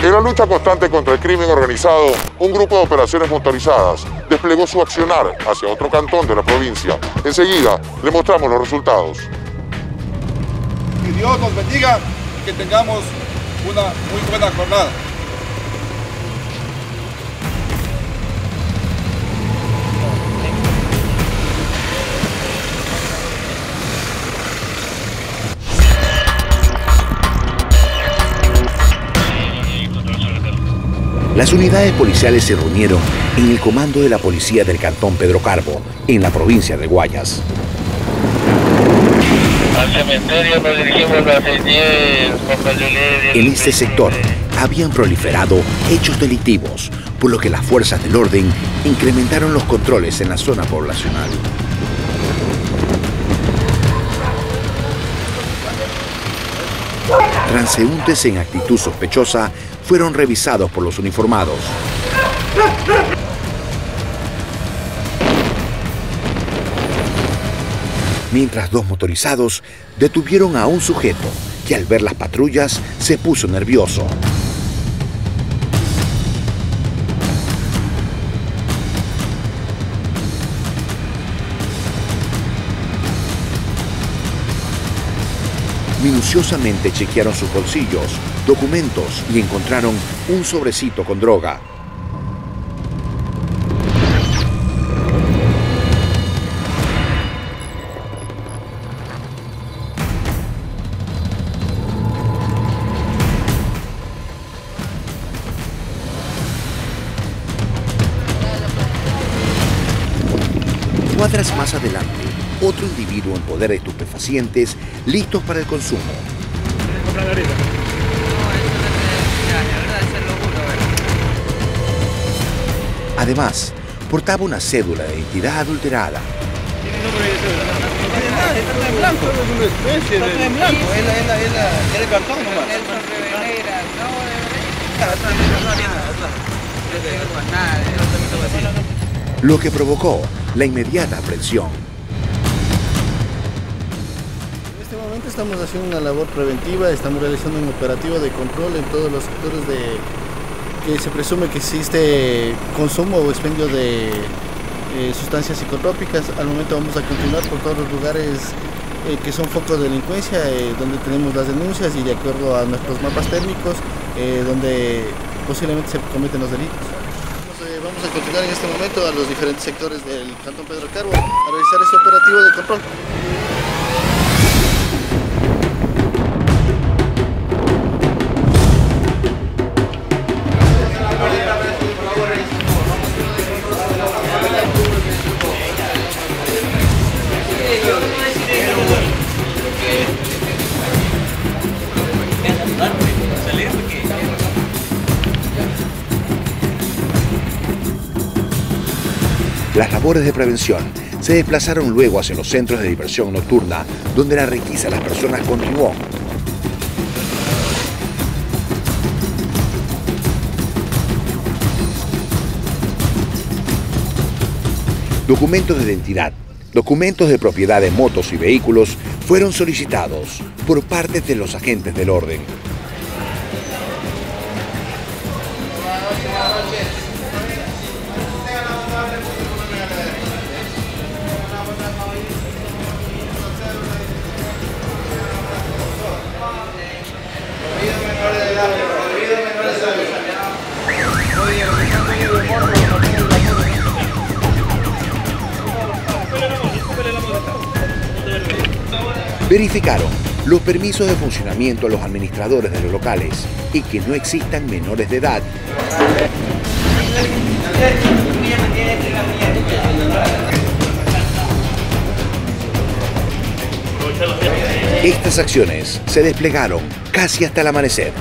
En la lucha constante contra el crimen organizado, un grupo de operaciones motorizadas desplegó su accionar hacia otro cantón de la provincia. Enseguida le mostramos los resultados. Que Dios nos bendiga y que tengamos una muy buena jornada. Las unidades policiales se reunieron en el comando de la policía del cantón Pedro Carbo, en la provincia de Guayas. Al cementerio nos dirigimos a las 10, En este sector habían proliferado hechos delictivos, por lo que las fuerzas del orden incrementaron los controles en la zona poblacional. Transeúntes en actitud sospechosa fueron revisados por los uniformados. Mientras dos motorizados detuvieron a un sujeto que al ver las patrullas se puso nervioso. Minuciosamente chequearon sus bolsillos, documentos y encontraron un sobrecito con droga. Cuadras más adelante, otro individuo en poder de estupefacientes listos para el consumo. Además, portaba una cédula de identidad adulterada. ¿Tiene número de cédula? Está en este momento estamos haciendo una labor preventiva, estamos realizando un operativo de control en todos los sectores de que se presume que existe consumo o expendio de eh, sustancias psicotrópicas. Al momento vamos a continuar por todos los lugares eh, que son focos de delincuencia, eh, donde tenemos las denuncias y de acuerdo a nuestros mapas térmicos, eh, donde posiblemente se cometen los delitos. Vamos, vamos a continuar en este momento a los diferentes sectores del Cantón Pedro Carbo a realizar este operativo de control. Las labores de prevención se desplazaron luego hacia los centros de diversión nocturna, donde la requisa a las personas continuó. Documentos de identidad, documentos de propiedad de motos y vehículos fueron solicitados por parte de los agentes del orden. Verificaron los permisos de funcionamiento a los administradores de los locales y que no existan menores de edad. Estas acciones se desplegaron casi hasta el amanecer.